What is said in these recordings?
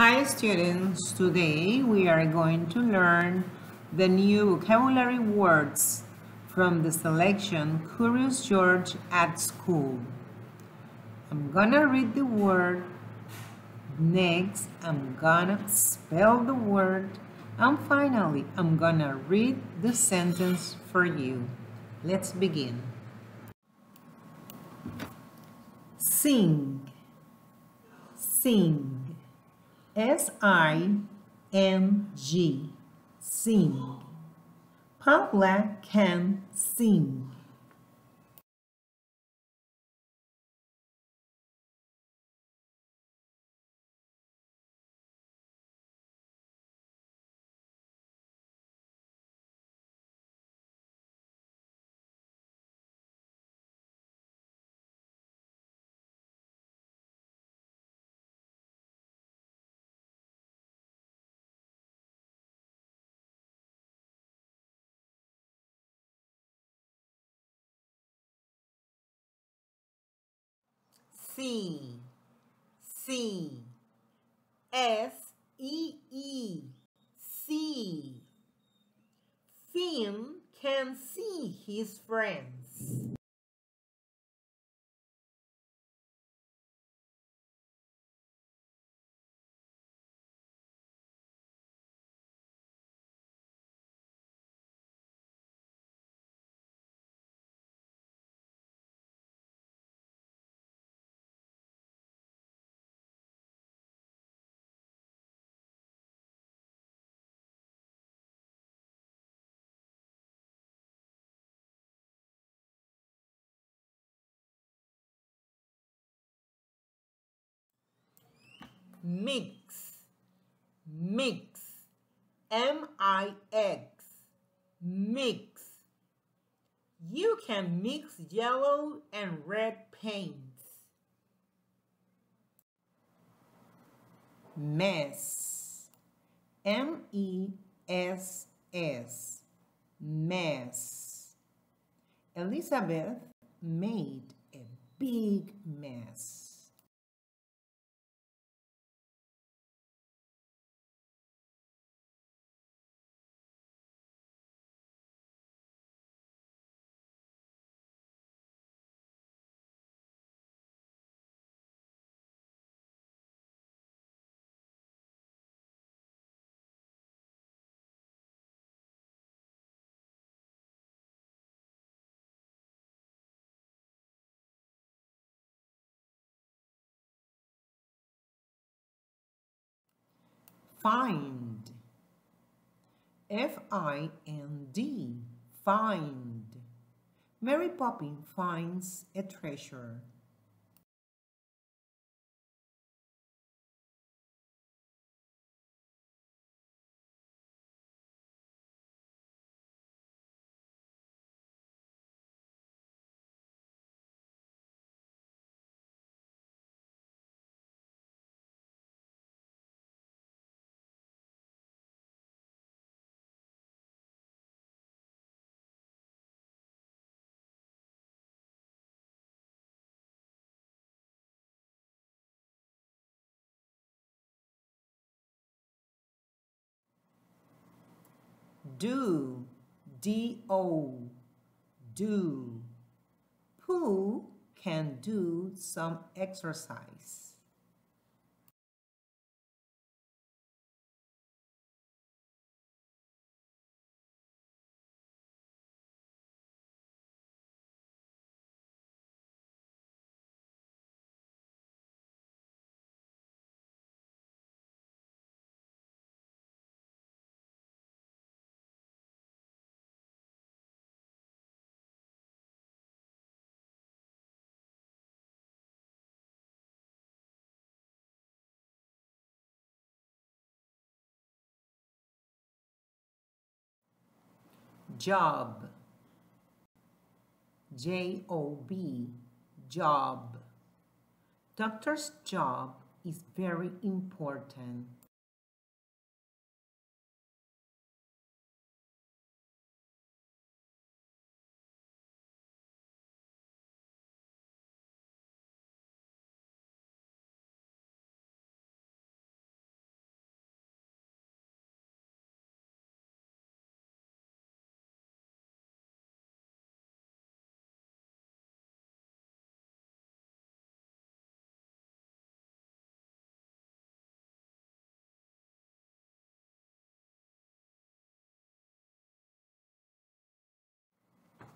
Hi students, today we are going to learn the new vocabulary words from the selection Curious George at School. I'm gonna read the word, next I'm gonna spell the word, and finally I'm gonna read the sentence for you. Let's begin. Sing, sing. S-I-N-G, sing. Paula can sing. C, C, S, E, E, C. Finn can see his friends. Mix. Mix. M-i-x mix. You can mix yellow and red paints mess. M-e-s-s mess. Elizabeth made a big mess find. F-I-N-D find. Mary Poppins finds a treasure do, D-O, do. Who can do some exercise? Job. J-O-B job. Doctor's job is very important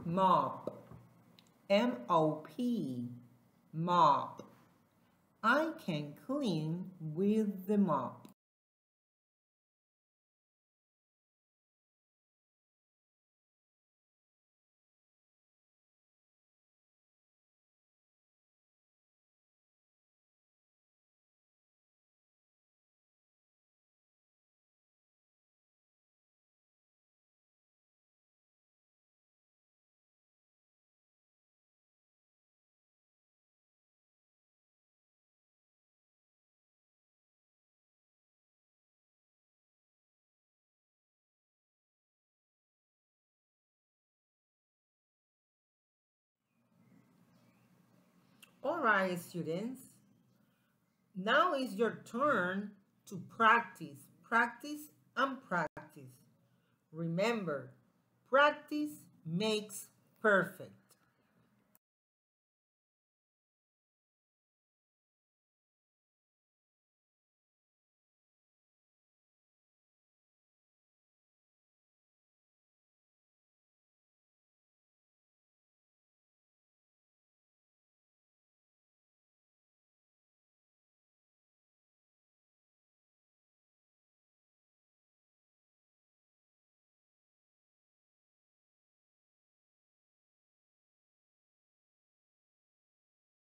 mop, M-O-P, mop. I can clean with the mop. All right, students. Now is your turn to practice, practice and practice. Remember, practice makes perfect.